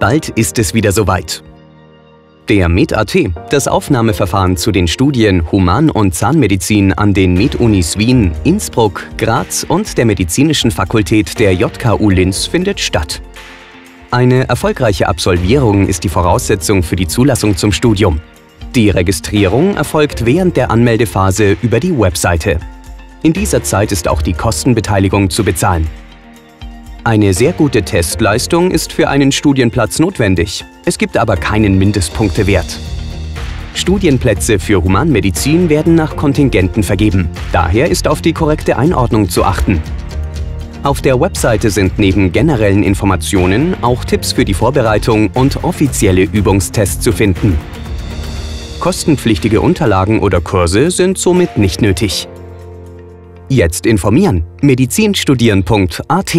Bald ist es wieder soweit. Der MedAT, das Aufnahmeverfahren zu den Studien Human- und Zahnmedizin an den MedUnis Wien, Innsbruck, Graz und der Medizinischen Fakultät der JKU Linz findet statt. Eine erfolgreiche Absolvierung ist die Voraussetzung für die Zulassung zum Studium. Die Registrierung erfolgt während der Anmeldephase über die Webseite. In dieser Zeit ist auch die Kostenbeteiligung zu bezahlen. Eine sehr gute Testleistung ist für einen Studienplatz notwendig. Es gibt aber keinen Mindestpunktewert. Studienplätze für Humanmedizin werden nach Kontingenten vergeben. Daher ist auf die korrekte Einordnung zu achten. Auf der Webseite sind neben generellen Informationen auch Tipps für die Vorbereitung und offizielle Übungstests zu finden. Kostenpflichtige Unterlagen oder Kurse sind somit nicht nötig. Jetzt informieren: medizinstudieren.at